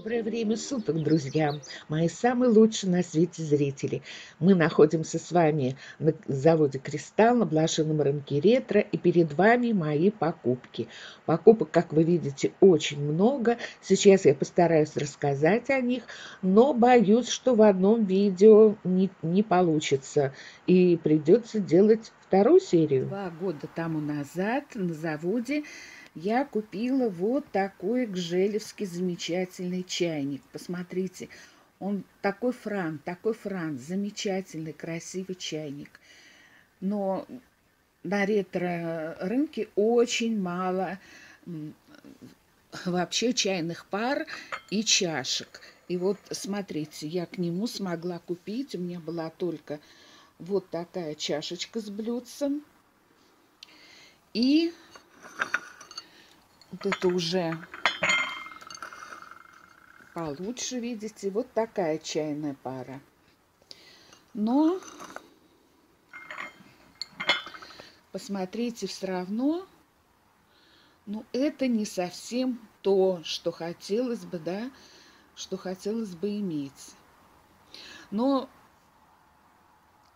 Доброе время суток, друзья, мои самые лучшие на свете зрители. Мы находимся с вами на заводе «Кристалл» на блошином рынке ретро, и перед вами мои покупки. Покупок, как вы видите, очень много. Сейчас я постараюсь рассказать о них, но боюсь, что в одном видео не, не получится, и придется делать вторую серию. Два года тому назад на заводе я купила вот такой гжелевский замечательный чайник. Посмотрите, он такой фран, такой фран, замечательный, красивый чайник. Но на ретро-рынке очень мало вообще чайных пар и чашек. И вот, смотрите, я к нему смогла купить, у меня была только вот такая чашечка с блюдцем. И вот это уже получше, видите. Вот такая чайная пара. Но посмотрите, все равно, ну, это не совсем то, что хотелось бы, да, что хотелось бы иметь. Но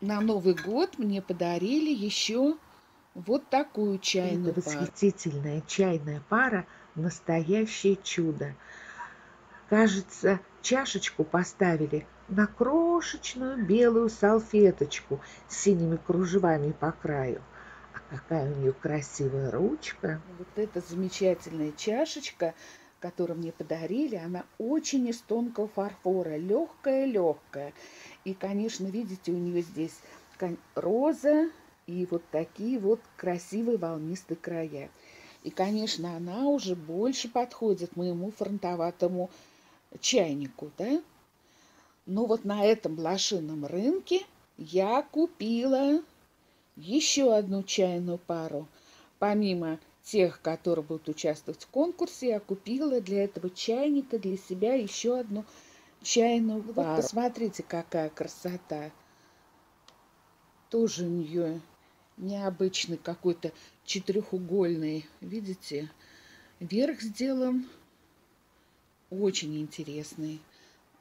на Новый год мне подарили еще вот такую чайную Это восхитительная пару. чайная пара – настоящее чудо. Кажется, чашечку поставили на крошечную белую салфеточку с синими кружевами по краю. А какая у нее красивая ручка. Вот эта замечательная чашечка, которую мне подарили, она очень из тонкого фарфора, легкая-легкая. И, конечно, видите, у нее здесь роза, и вот такие вот красивые волнистые края. И, конечно, она уже больше подходит моему фронтоватому чайнику, да? Но вот на этом блошином рынке я купила еще одну чайную пару. Помимо тех, которые будут участвовать в конкурсе, я купила для этого чайника для себя еще одну чайную пару. Вот посмотрите, какая красота. Тоже у нее необычный какой-то четырехугольный. Видите, верх сделан очень интересный.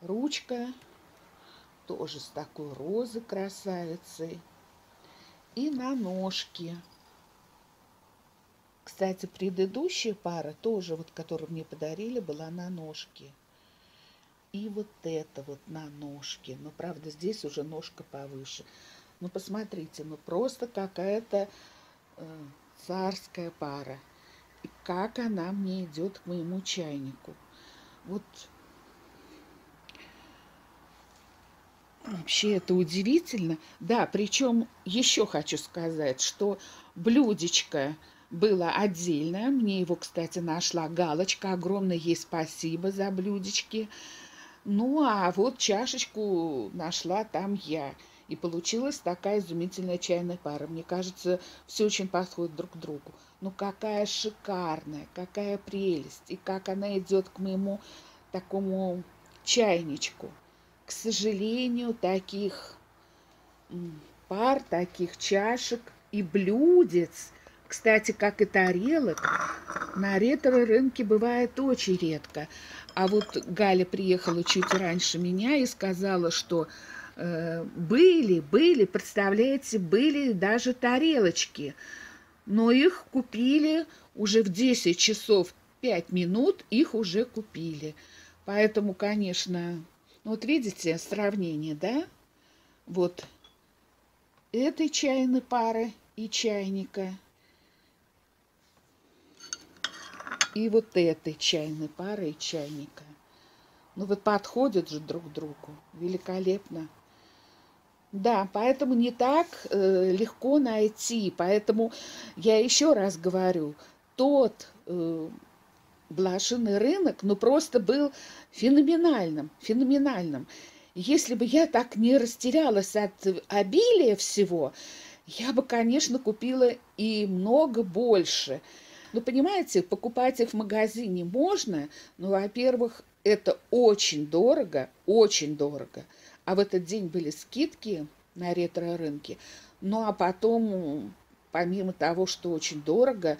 Ручка тоже с такой розы красавицей. И на ножке. Кстати, предыдущая пара тоже, вот которую мне подарили, была на ножке. И вот это вот на ножке. Но, правда, здесь уже ножка повыше. Ну, посмотрите, ну просто какая-то э, царская пара. И как она мне идет к моему чайнику. Вот Вообще это удивительно. Да, причем еще хочу сказать, что блюдечко было отдельно. Мне его, кстати, нашла галочка. Огромное ей спасибо за блюдечки. Ну, а вот чашечку нашла там я. И получилась такая изумительная чайная пара. Мне кажется, все очень подходит друг к другу. Ну какая шикарная, какая прелесть. И как она идет к моему такому чайничку. К сожалению, таких пар, таких чашек и блюдец, кстати, как и тарелок, на ретро-рынке бывает очень редко. А вот Галя приехала чуть раньше меня и сказала, что были, были, представляете, были даже тарелочки, но их купили уже в 10 часов 5 минут, их уже купили. Поэтому, конечно, ну вот видите сравнение, да? Вот этой чайной пары и чайника. И вот этой чайной пары и чайника. Ну вот подходят же друг к другу. Великолепно. Да, поэтому не так э, легко найти. Поэтому я еще раз говорю, тот э, блошиный рынок, ну просто был феноменальным, феноменальным. Если бы я так не растерялась от обилия всего, я бы, конечно, купила и много больше. Ну, понимаете, покупать их в магазине можно, но, во-первых, это очень дорого, очень дорого – а в этот день были скидки на ретро-рынке. Ну а потом, помимо того, что очень дорого,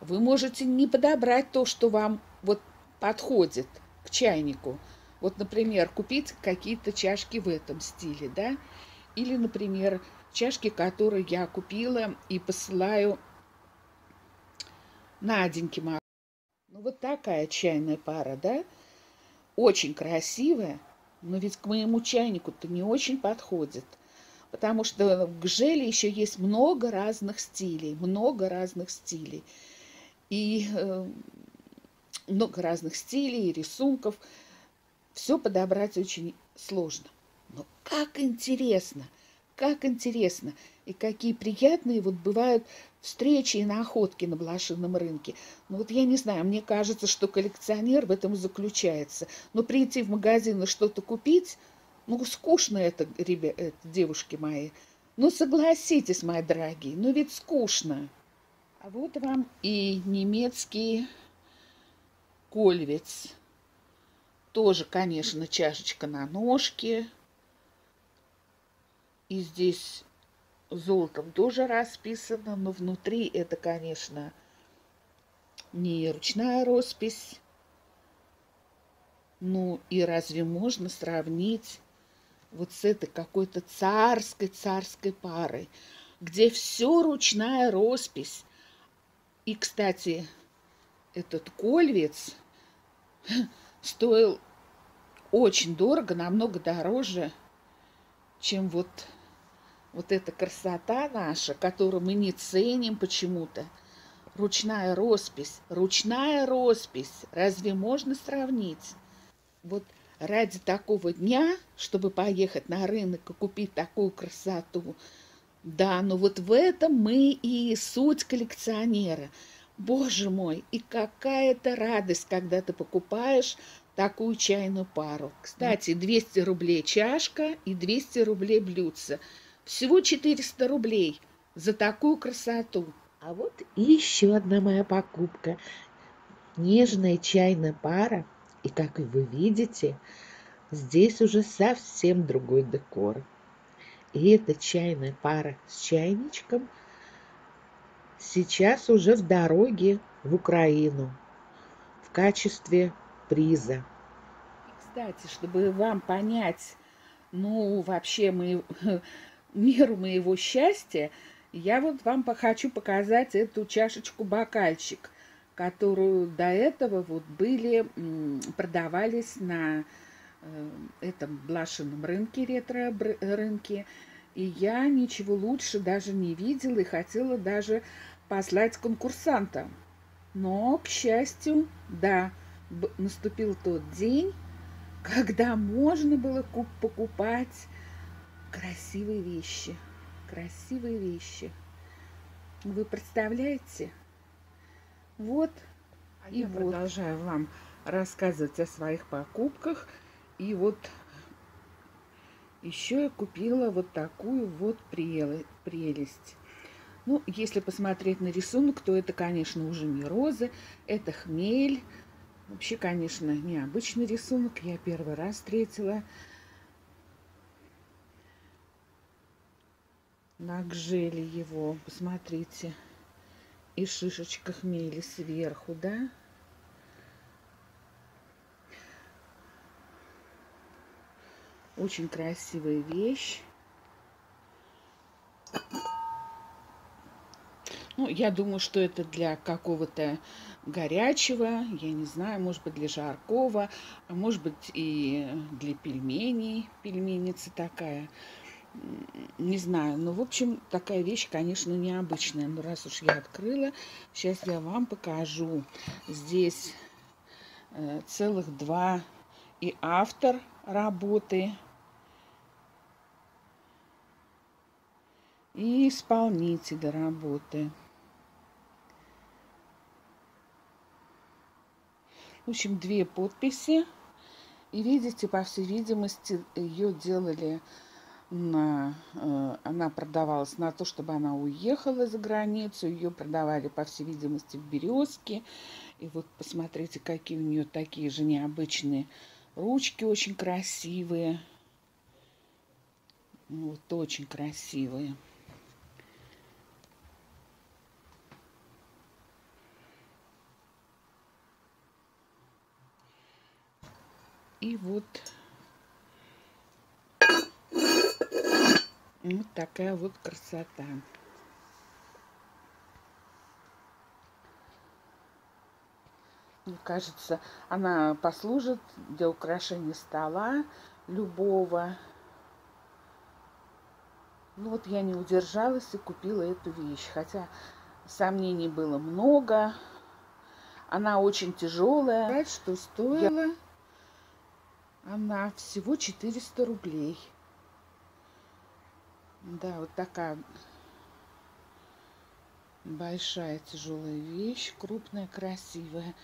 вы можете не подобрать то, что вам вот подходит к чайнику. Вот, например, купить какие-то чашки в этом стиле, да, или, например, чашки, которые я купила и посылаю Наденьке Ну, вот такая чайная пара, да, очень красивая, но ведь к моему чайнику-то не очень подходит – потому что в гжеле еще есть много разных стилей, много разных стилей. И э, много разных стилей рисунков. Все подобрать очень сложно. Но как интересно, как интересно. И какие приятные вот бывают встречи и находки на блошином рынке. Ну вот я не знаю, мне кажется, что коллекционер в этом заключается. Но прийти в магазин и что-то купить – ну, скучно это, ребя, это, девушки мои. Ну, согласитесь, мои дорогие, ну ведь скучно. А вот вам и немецкий кольвец. Тоже, конечно, чашечка на ножке. И здесь золотом тоже расписано, но внутри это, конечно, не ручная роспись. Ну и разве можно сравнить вот с этой какой-то царской-царской парой, где все ручная роспись. И, кстати, этот кольвец стоил очень дорого, намного дороже, чем вот, вот эта красота наша, которую мы не ценим почему-то. Ручная роспись, ручная роспись. Разве можно сравнить? Вот ради такого дня, чтобы поехать на рынок и купить такую красоту. Да, но вот в этом мы и суть коллекционера. Боже мой, и какая-то радость, когда ты покупаешь такую чайную пару. Кстати, 200 рублей чашка и 200 рублей блюдце. Всего 400 рублей за такую красоту. А вот еще одна моя покупка. Нежная чайная пара и как вы видите, здесь уже совсем другой декор. И эта чайная пара с чайничком сейчас уже в дороге в Украину в качестве приза. Кстати, чтобы вам понять, ну, вообще мы, меру моего счастья, я вот вам хочу показать эту чашечку-бокальчик которую до этого вот были, продавались на э, этом блошином рынке, ретро-рынке. И я ничего лучше даже не видела и хотела даже послать конкурсанта. Но, к счастью, да, наступил тот день, когда можно было покупать красивые вещи. Красивые вещи. Вы представляете? Вот. А и я вот. продолжаю вам рассказывать о своих покупках. И вот еще я купила вот такую вот прелесть. Ну, если посмотреть на рисунок, то это, конечно, уже не розы, это хмель. Вообще, конечно, необычный рисунок. Я первый раз встретила. На гжеле его, посмотрите и шишечка хмели сверху, да? Очень красивая вещь. Ну, я думаю, что это для какого-то горячего, я не знаю, может быть, для жаркого, а может быть и для пельменей, пельменица такая не знаю, ну, в общем, такая вещь, конечно, необычная. Но раз уж я открыла, сейчас я вам покажу. Здесь э, целых два и автор работы, и исполнитель работы. В общем, две подписи. И видите, по всей видимости, ее делали на, э, она продавалась на то, чтобы она уехала за границу. Ее продавали, по всей видимости, в Березке. И вот посмотрите, какие у нее такие же необычные ручки, очень красивые. Вот очень красивые. И вот вот такая вот красота. Мне кажется, она послужит для украшения стола любого. Ну вот я не удержалась и купила эту вещь. Хотя сомнений было много. Она очень тяжелая. Сказать, что стоила я... она всего 400 рублей. Да, вот такая большая тяжелая вещь, крупная, красивая.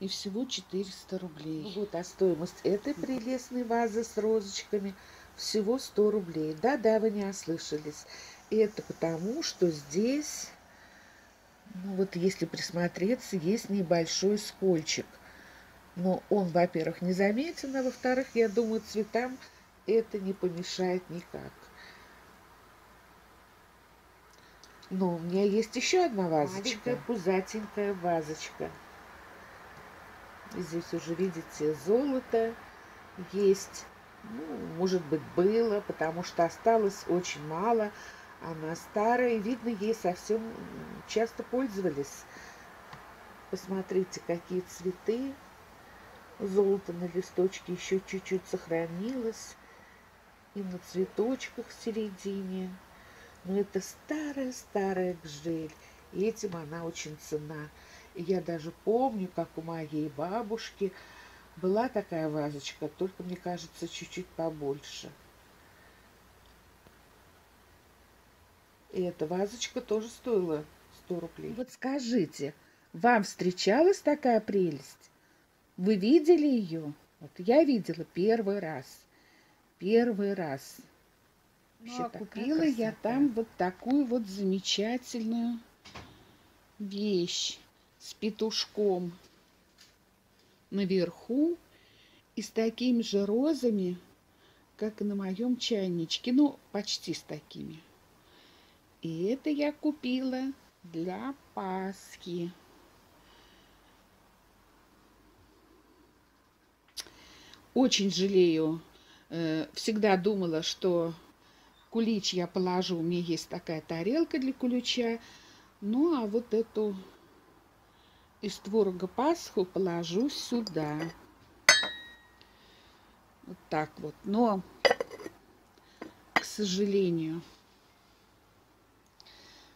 И всего 400 рублей. Ну вот, а стоимость этой прелестной вазы с розочками всего 100 рублей. Да-да, вы не ослышались. И это потому, что здесь, ну вот если присмотреться, есть небольшой скольчик. Но он, во-первых, не заметен, а во-вторых, я думаю, цветам это не помешает никак. Ну, у меня есть еще одна вазочка. Маленькая пузатенькая вазочка. Здесь уже видите золото есть. Ну, может быть, было, потому что осталось очень мало. Она старая, и видно, ей совсем часто пользовались. Посмотрите, какие цветы. Золото на листочке еще чуть-чуть сохранилось. И на цветочках в середине. Но это старая-старая гжель, и этим она очень цена. И я даже помню, как у моей бабушки была такая вазочка, только, мне кажется, чуть-чуть побольше. И эта вазочка тоже стоила 100 рублей. Вот скажите, вам встречалась такая прелесть? Вы видели ее? Вот я видела первый раз. Первый раз. Ну, а купила я там вот такую вот замечательную вещь с петушком наверху и с такими же розами, как и на моем чайничке. Ну, почти с такими. И это я купила для Пасхи. Очень жалею. Э, всегда думала, что Кулич я положу, у меня есть такая тарелка для кулича. Ну, а вот эту из творога Пасху положу сюда. Вот так вот. Но, к сожалению,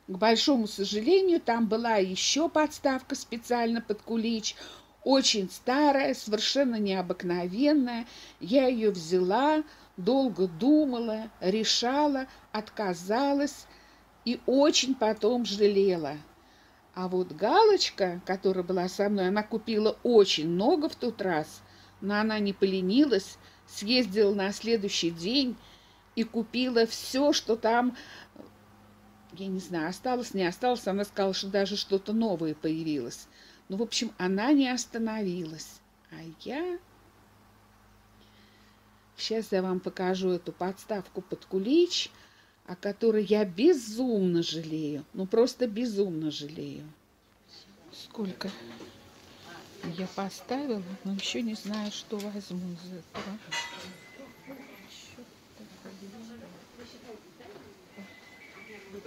к большому сожалению, там была еще подставка специально под кулич. Очень старая, совершенно необыкновенная. Я ее взяла, долго думала, решала, отказалась и очень потом жалела. А вот галочка, которая была со мной, она купила очень много в тот раз, но она не поленилась, съездила на следующий день и купила все, что там, я не знаю, осталось, не осталось. Она сказала, что даже что-то новое появилось. Ну, в общем, она не остановилась. А я Сейчас я вам покажу эту подставку под кулич, о которой я безумно жалею. Ну, просто безумно жалею. Сколько я поставила, но еще не знаю, что возьму из этого.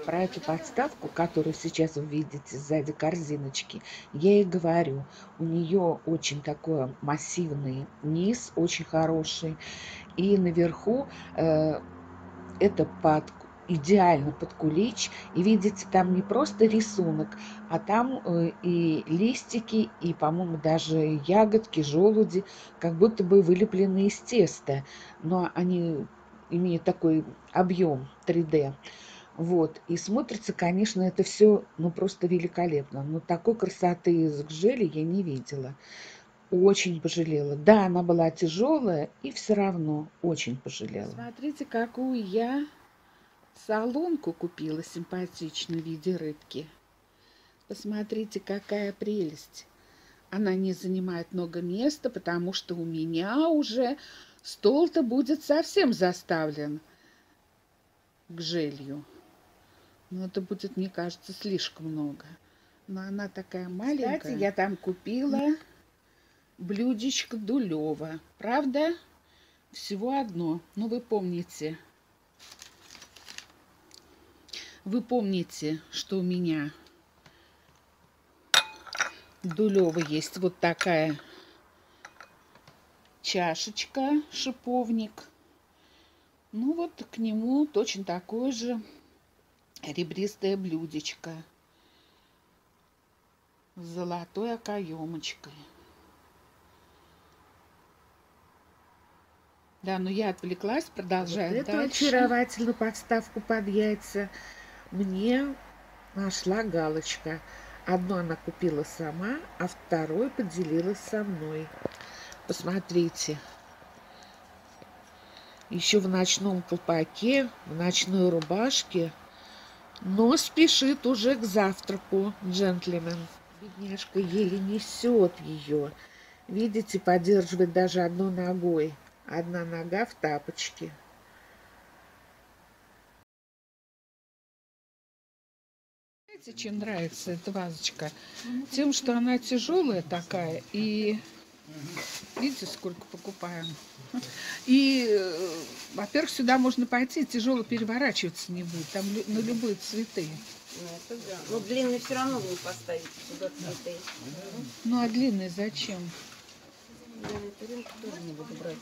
Про эту подставку, которую сейчас вы видите сзади корзиночки, я и говорю. У нее очень такой массивный низ, очень хороший. И наверху э, это под идеально под кулич. И видите, там не просто рисунок, а там э, и листики, и, по-моему, даже ягодки, желуди, как будто бы вылеплены из теста. Но они имеют такой объем 3D. Вот. И смотрится, конечно, это все ну, просто великолепно. Но такой красоты из гжели я не видела. Очень пожалела. Да, она была тяжелая, и все равно очень пожалела. Смотрите, какую я солонку купила симпатичную в виде рыбки. Посмотрите, какая прелесть. Она не занимает много места, потому что у меня уже стол-то будет совсем заставлен к желью. Ну, это будет, мне кажется, слишком много. Но она такая маленькая. Кстати, я там купила блюдечко Дулева. Правда? всего одно. Ну, вы помните. Вы помните, что у меня Дулева есть вот такая чашечка, шиповник. Ну вот к нему точно такое же ребристое блюдечко с золотой окоемочкой. Да, но я отвлеклась, продолжаю Вот эту дальше. очаровательную подставку под яйца мне нашла галочка. Одну она купила сама, а второй поделилась со мной. Посмотрите. Еще в ночном колпаке, в ночной рубашке, но спешит уже к завтраку, джентльмен. Бедняжка еле несет ее. Видите, поддерживает даже одной ногой. Одна нога в тапочке. Знаете, чем нравится эта вазочка? Тем, что она тяжелая такая и видите, сколько покупаем. И, э, во-первых, сюда можно пойти, тяжело переворачиваться не будет, там на любые цветы. Ну, это да. Но длинный все равно вы поставите сюда цветы. Ну а длинный зачем? Длинную тарелку тоже не буду брать.